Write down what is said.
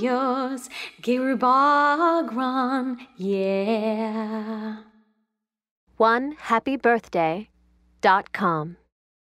yours, Girubagran, yeah. One happy birthday dot com.